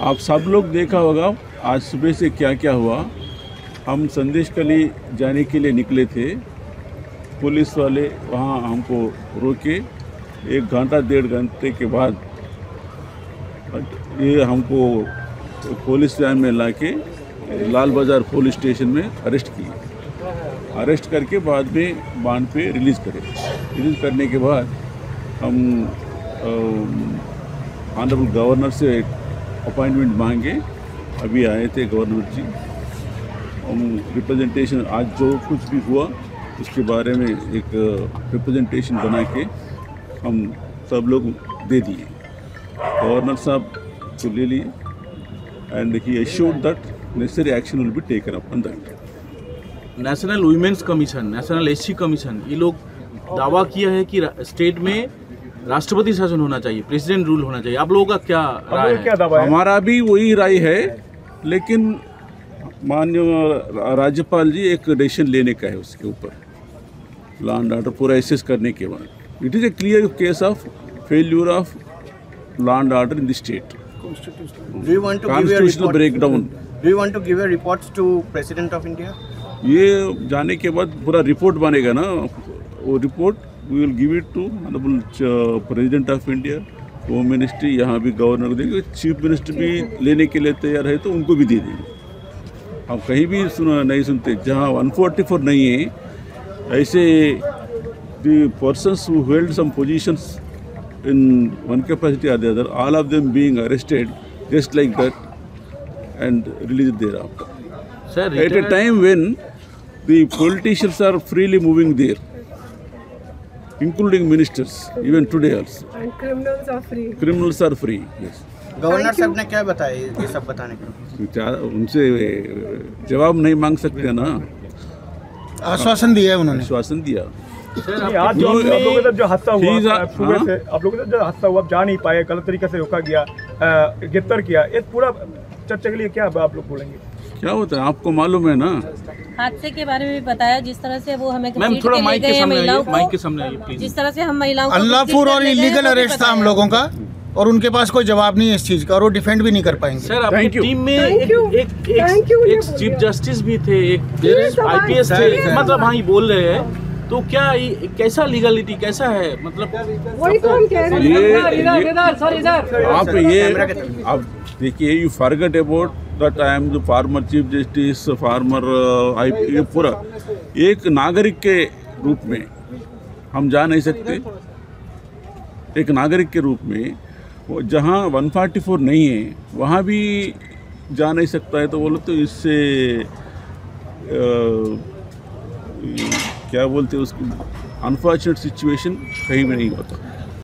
आप सब लोग देखा होगा, आज सुबह से क्या क्या हुआ। हम संदेश कली जाने के लिए निकले थे। पुलिस वाले वहाँ हमको रोके। एक घंटा, डेढ़ घंटे के बाद ये हमको पुलिस वैन में लाके लाल बाज़ार पुलिस स्टेशन में अरेस्ट किए। अरेस्ट करके बाद में बाँध पे रिलीज़ करे। रिलीज़ करने के बाद हम ऑनरेबल गवर्नर से अपॉइंटमेंट मांगे। अभी आए थे गवर्नर जी। हम रिप्रेजेंटेशन आज जो कुछ भी हुआ, उसके बारे में एक रिप्रेजेंटेशन बना के हम सब लोग दे दिए। गवर्नर साहब को ले लिए। And he assured that necessary action will be taken up on that. National women's commission national SC commission ये लोग दावा किया है कि स्टेट में राष्ट्रपति शासन होना चाहिए प्रेसिडेंट रूल होना चाहिए। आप लोगों का क्या राय है? क्या दबा है? हमारा भी वही राय है लेकिन माननीय राज्यपाल जी एक डिसीज़न लेने का है उसके ऊपर। लॉ एंड ऑर्डर पूरा एसेस करने के बाद। It is a clear case of failure of law and order in the state constitutional of India? ये जाने के बाद पूरा रिपोर्ट बनेगा ना। वो report we will give it to honourable president of India home ministry यहाँ भी गवर्नर देंगे चीफ मिनिस्टर भी लेने के लिए तैयार है तो उनको भी दे देंगे। हम कहीं भी सुना नहीं सुनते जहाँ वन फोर्टी फोर नहीं है ऐसे persons held some positions in one capacity are there all of them being arrested just like that and released there after at a time when the politicians are freely moving there including ministers, even today also. And criminals are free. Criminals are free, yes. Governor साहब ने क्या बताया ये सब बताने का उनसे जवाब नहीं मांग सकते ना आश्वासन दिया है उन्होंने आश्वासन दिया सर आज जो आप आप लोगों के साथ जो हादसा हुआ सुबह हाँ? से आप लोगों के साथ जो हादसा हुआ आप जा नहीं पाए गलत तरीके से रोका गया गिरफ़्तार किया ये पूरा चर्चा के लिए क्या आप लोग बोलेंगे क्या होता है? आपको मालूम है ना? हादसे के बारे में भी बताया जिस तरह से वो हमें मैम थोड़ा माइक के सामने आइए माइक के सामने आइए प्लीज़ जिस तरह से हम महिलाओं को अनलॉफुल और इलीगल अरेस्ट था हम लोगों का और उनके पास कोई जवाब नहीं है इस चीज़ का और वो डिफेंड भी नहीं कर पाएँगे। सर आपकी टीम में एक एक एक, एक चीफ जस्टिस भी थे एक आईपीएस थे मतलब हाँ ये बोल रहे हैं। तो क्या कैसा लीगलिटी कैसा है? मतलब वही तो हम कह रहे हैं। आप ये आप देखिए you forget about that I am the former chief justice former I ये पूरा एक नागरिक के रूप में हम जा नहीं सकते। एक नागरिक के रूप में वो जहाँ 144 नहीं है, वहाँ भी जा नहीं सकता है तो बोलो तो इससे क्या बोलते हैं उसको अनफॉर्चुनेट सिचुएशन कहीं भी नहीं होता।